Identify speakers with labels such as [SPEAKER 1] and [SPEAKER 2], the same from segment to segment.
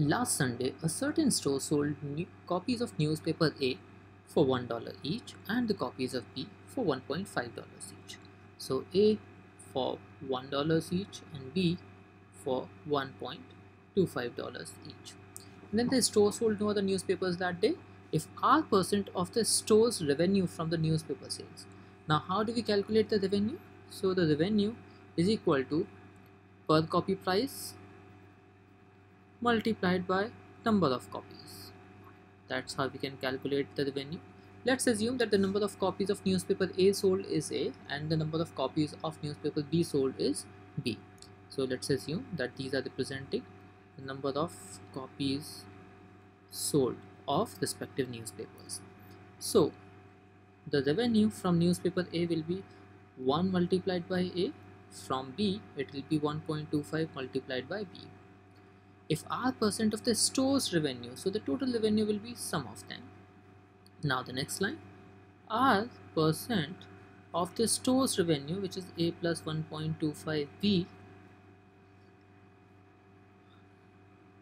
[SPEAKER 1] Last Sunday, a certain store sold copies of newspaper A for $1 each and the copies of B for $1.5 each. So A for $1 each and B for $1.25 each. And then the store sold no other newspapers that day. If R percent of the store's revenue from the newspaper sales. Now how do we calculate the revenue? So the revenue is equal to per copy price multiplied by number of copies. That's how we can calculate the revenue. Let's assume that the number of copies of newspaper A sold is A and the number of copies of newspaper B sold is B. So let's assume that these are representing the number of copies sold of respective newspapers. So the revenue from newspaper A will be 1 multiplied by A from B it will be 1.25 multiplied by B if R percent of the store's revenue, so the total revenue will be sum of them. Now the next line, R percent of the store's revenue, which is A plus 1.25B,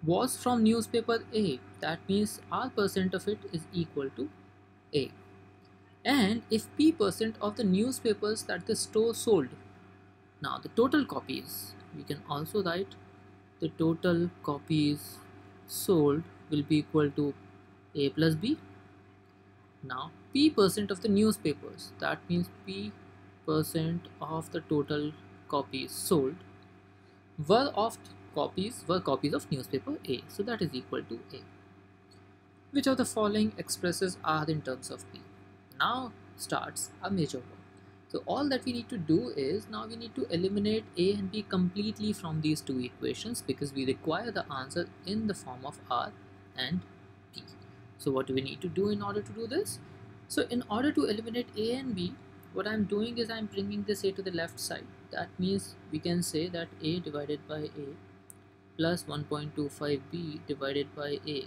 [SPEAKER 1] was from newspaper A. That means R percent of it is equal to A. And if P percent of the newspapers that the store sold, now the total copies, we can also write the total copies sold will be equal to A plus B. Now P percent of the newspapers that means P percent of the total copies sold were of copies were copies of newspaper A so that is equal to A. Which of the following expresses R in terms of P? Now starts a major one. So all that we need to do is now we need to eliminate a and b completely from these two equations because we require the answer in the form of r and p. So what do we need to do in order to do this? So in order to eliminate a and b, what I'm doing is I'm bringing this a to the left side. That means we can say that a divided by a plus 1.25b divided by a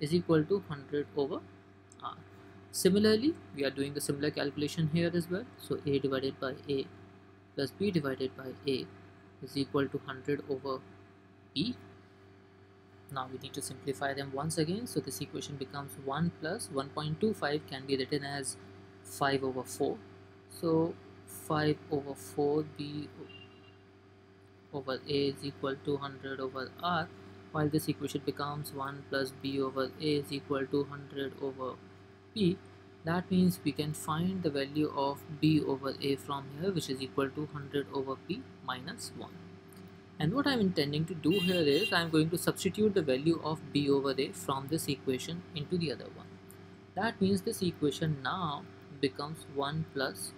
[SPEAKER 1] is equal to 100 over r. Similarly, we are doing the similar calculation here as well. So a divided by a plus b divided by a is equal to 100 over b. Now we need to simplify them once again. So this equation becomes 1 plus 1.25 can be written as 5 over 4. So 5 over 4 b over a is equal to 100 over r while this equation becomes 1 plus b over a is equal to 100 over p that means we can find the value of b over a from here which is equal to 100 over p minus 1 and what I'm intending to do here is I'm going to substitute the value of b over a from this equation into the other one. That means this equation now becomes 1 plus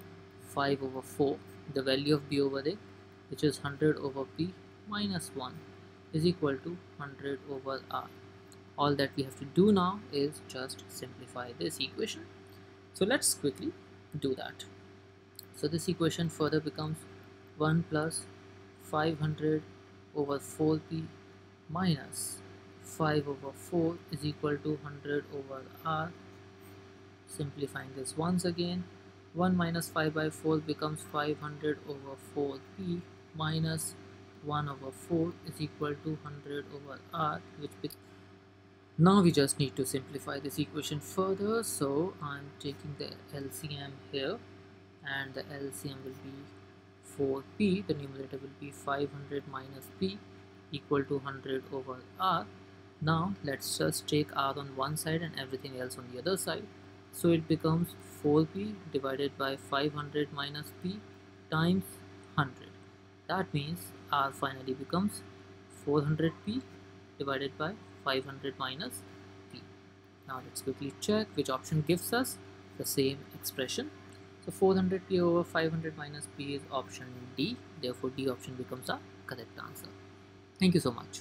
[SPEAKER 1] 5 over 4 the value of b over a which is 100 over p minus 1 is equal to 100 over r all that we have to do now is just simplify this equation. So let's quickly do that. So this equation further becomes 1 plus 500 over 4p minus 5 over 4 is equal to 100 over r. Simplifying this once again 1 minus 5 by 4 becomes 500 over 4p minus 1 over 4 is equal to 100 over r which now we just need to simplify this equation further. So I'm taking the LCM here and the LCM will be 4p the numerator will be 500 minus p equal to 100 over r. Now let's just take r on one side and everything else on the other side. So it becomes 4p divided by 500 minus p times 100 that means r finally becomes 400p divided by 500 minus p. Now let's quickly check which option gives us the same expression. So 400p over 500 minus p is option D. Therefore D option becomes our correct answer. Thank you so much.